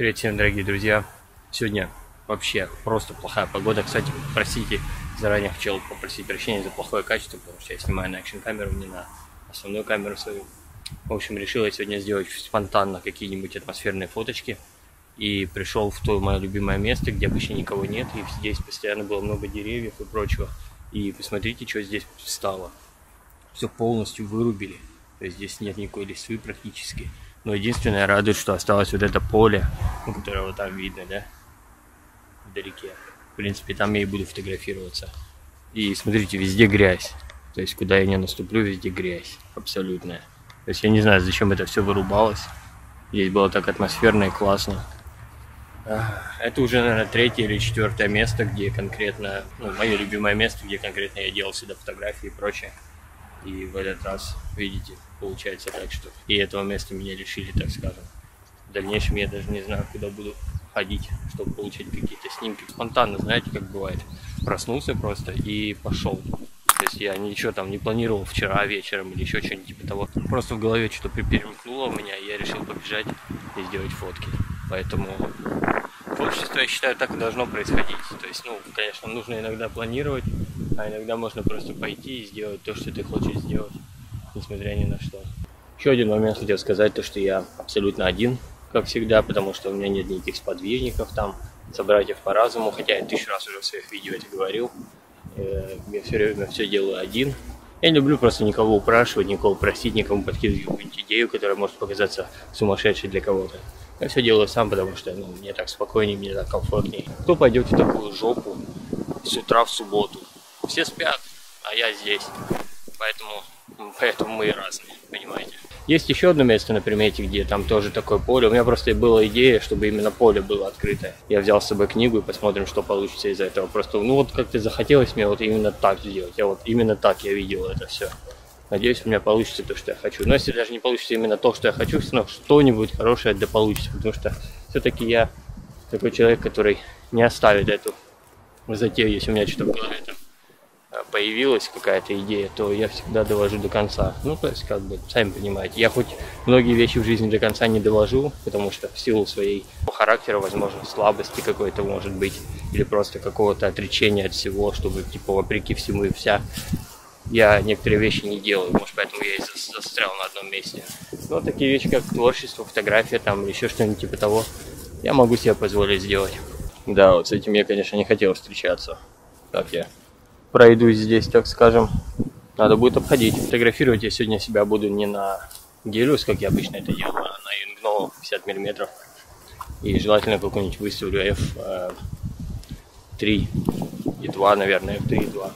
Привет всем, дорогие друзья. Сегодня вообще просто плохая погода. Кстати, простите, заранее хотел попросить прощения за плохое качество, потому что я снимаю на экшн камеру, не на основную камеру свою. В общем, решил я сегодня сделать спонтанно какие-нибудь атмосферные фоточки. И пришел в то мое любимое место, где обычно никого нет, и здесь постоянно было много деревьев и прочего. И посмотрите, что здесь стало. Все полностью вырубили. То есть здесь нет никакой листвы практически. Но единственное радует, что осталось вот это поле, которое вот там видно, да, вдалеке. В принципе, там я и буду фотографироваться. И смотрите, везде грязь. То есть, куда я не наступлю, везде грязь. Абсолютная. То есть, я не знаю, зачем это все вырубалось. Здесь было так атмосферно и классно. Это уже, наверное, третье или четвертое место, где конкретно, ну, мое любимое место, где конкретно я делал сюда фотографии и прочее. И в этот раз, видите, получается так, что и этого места меня лишили, так скажем. В дальнейшем я даже не знаю, куда буду ходить, чтобы получить какие-то снимки. Спонтанно, знаете, как бывает. Проснулся просто и пошел. То есть я ничего там не планировал вчера вечером или еще что-нибудь типа того. Просто в голове что-то перемкнуло у меня, и я решил побежать и сделать фотки. Поэтому творчество, я считаю, так и должно происходить. То есть, ну, конечно, нужно иногда планировать, а иногда можно просто пойти и сделать то, что ты хочешь сделать, несмотря ни на что. Еще один момент хотел сказать, то, что я абсолютно один, как всегда, потому что у меня нет никаких сподвижников там, собратьев по разуму, хотя я тысячу раз уже в своих видео это говорил. Э, я все время все делаю один. Я не люблю просто никого упрашивать, никого просить, никому подкидывать какую-нибудь идею, которая может показаться сумасшедшей для кого-то. Я все делаю сам, потому что ну, мне так спокойнее, мне так комфортнее. Кто пойдет в такую жопу с утра в субботу? Все спят, а я здесь. Поэтому, поэтому мы разные, понимаете. Есть еще одно место на примете, где там тоже такое поле. У меня просто была идея, чтобы именно поле было открытое. Я взял с собой книгу и посмотрим, что получится из этого. Просто, ну вот как-то захотелось мне вот именно так сделать. Я вот именно так я видел это все. Надеюсь, у меня получится то, что я хочу. Но если даже не получится именно то, что я хочу, все равно что-нибудь хорошее да получится. Потому что все-таки я такой человек, который не оставит эту затею, если у меня что-то в голове там появилась какая-то идея, то я всегда довожу до конца. Ну, то есть, как бы, сами понимаете, я хоть многие вещи в жизни до конца не довожу, потому что в силу своей характера, возможно, слабости какой-то может быть, или просто какого-то отречения от всего, чтобы, типа, вопреки всему и вся, я некоторые вещи не делаю, может поэтому я и застрял на одном месте. Но такие вещи, как творчество, фотография там еще что-нибудь типа того, я могу себе позволить сделать. Да, вот с этим я, конечно, не хотел встречаться. Так я пройдусь здесь, так скажем. Надо будет обходить. Фотографировать я сегодня себя буду не на гелиус, как я обычно это делаю, а на Юнгно 50 мм. И желательно какой-нибудь выставлю F3 э, и 2, наверное, F3 и 2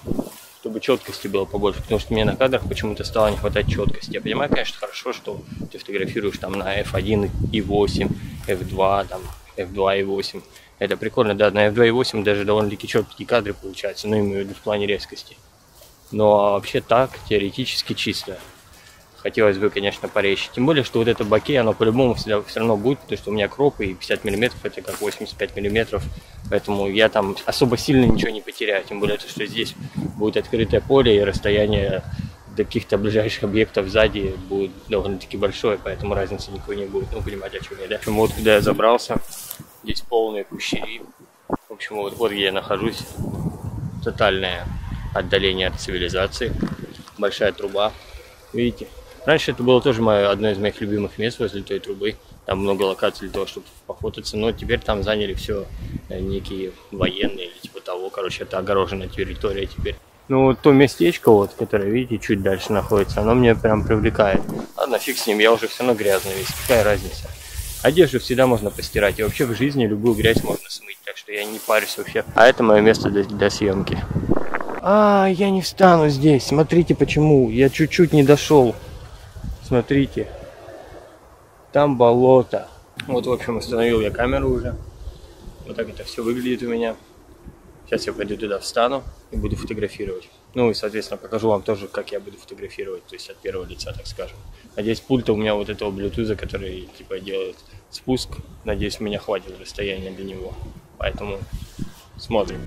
чтобы четкости было побольше, потому что мне на кадрах почему-то стало не хватать четкости. Я понимаю, конечно, хорошо, что ты фотографируешь там на f1 и 8, f2, там f2 и 8. Это прикольно, да, на f2 и 8 даже довольно-таки четкие кадры получаются, ну, имею в виду в плане резкости. Но вообще так, теоретически чисто хотелось бы, конечно, порезче. Тем более, что вот это боке, оно по-любому всегда все равно будет, потому что у меня кроп и 50 миллиметров, это как 85 миллиметров, поэтому я там особо сильно ничего не потеряю. Тем более, что здесь будет открытое поле и расстояние до каких-то ближайших объектов сзади будет довольно-таки большое, поэтому разницы никакой не будет. Ну, понимаете, о чем я, да? Вот куда я забрался, здесь полные кущери. В общем, вот, вот где я нахожусь. Тотальное отдаление от цивилизации. Большая труба. Видите? Раньше это было тоже мое, одно из моих любимых мест возле той трубы. Там много локаций для того, чтобы пофотаться. Но теперь там заняли все э, некие военные или типа того. Короче, это огороженная территория теперь. Ну, вот то местечко, вот, которое, видите, чуть дальше находится, оно меня прям привлекает. Ладно, фиг с ним, я уже все равно грязный весь. Какая разница? Одежду всегда можно постирать. И вообще в жизни любую грязь можно смыть. Так что я не парюсь вообще. А это мое место для, для съемки. А, я не встану здесь. Смотрите почему. Я чуть-чуть не дошел. Смотрите, там болото. Вот, в общем, установил я камеру уже. Вот так это все выглядит у меня. Сейчас я пойду туда встану и буду фотографировать. Ну и, соответственно, покажу вам тоже, как я буду фотографировать, то есть от первого лица, так скажем. Надеюсь, пульта у меня вот этого Bluetooth, который, типа, делает спуск. Надеюсь, у меня хватит расстояния до него. Поэтому смотрим.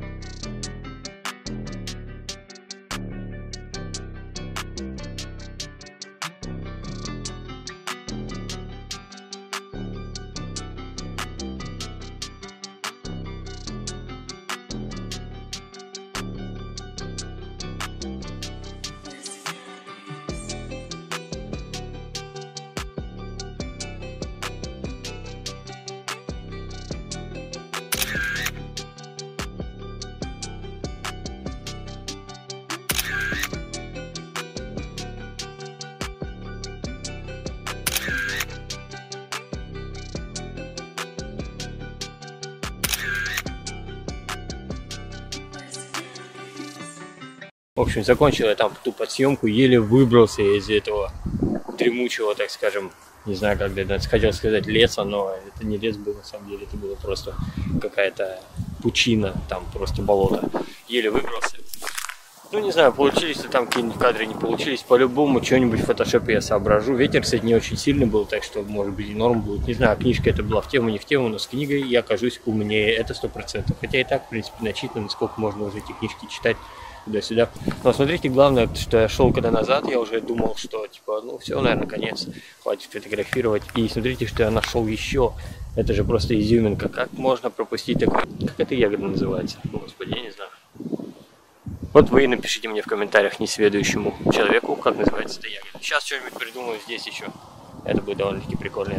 В общем, закончил я там ту подсъемку, еле выбрался из этого дремучего, так скажем, не знаю, как это хотел сказать, леса, но это не лес был, на самом деле, это было просто какая-то пучина, там просто болото. Еле выбрался. Ну, не знаю, получились ли там какие-нибудь кадры, не получились. По-любому, что-нибудь в фотошопе я соображу. Ветер, кстати, не очень сильный был, так что, может быть, и норм будет. Не знаю, книжка это была в тему, не в тему, но с книгой я окажусь умнее, это сто процентов. Хотя и так, в принципе, начитано, сколько можно уже эти книжки читать туда-сюда. Но смотрите, главное, что я шел когда назад, я уже думал, что, типа, ну, все, наверное, конец, хватит фотографировать. И смотрите, что я нашел еще. Это же просто изюминка. Как можно пропустить такое? Как эта ягода называется? Господи, я не знаю. Вот вы напишите мне в комментариях несведущему человеку, как называется эта ягода. Сейчас что-нибудь придумаю здесь еще. Это будет довольно-таки прикольно.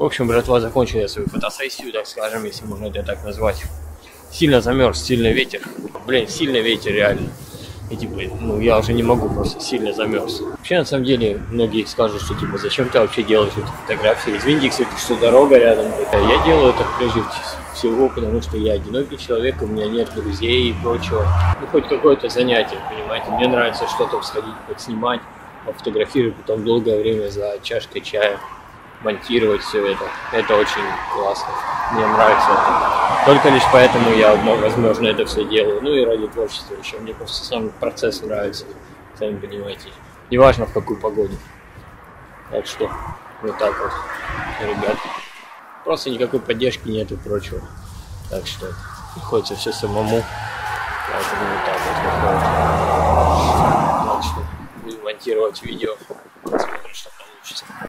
В общем, братва, закончил я свою фотосессию, так скажем, если можно это так назвать. Сильно замерз, сильный ветер. Блин, сильный ветер реально. И типа, ну я уже не могу, просто сильно замерз. Вообще, на самом деле, многие скажут, что типа, зачем ты вообще делаешь эти фотографии? Извините, кстати, что дорога рядом. Я делаю это прежде всего, потому что я одинокий человек, у меня нет друзей и прочего. Ну, хоть какое-то занятие, понимаете? Мне нравится что-то сходить, подснимать, пофотографировать, потом долгое время за чашкой чая монтировать все это. Это очень классно. Мне нравится это. Только лишь поэтому я, возможно, это все делаю. Ну и ради творчества еще. Мне просто сам процесс нравится. Сами понимаете. Неважно в какую погоду. Так что вот так вот, ребят. Просто никакой поддержки нету и прочего. Так что приходится все самому. Поэтому вот так вот выходит. Так что буду монтировать видео.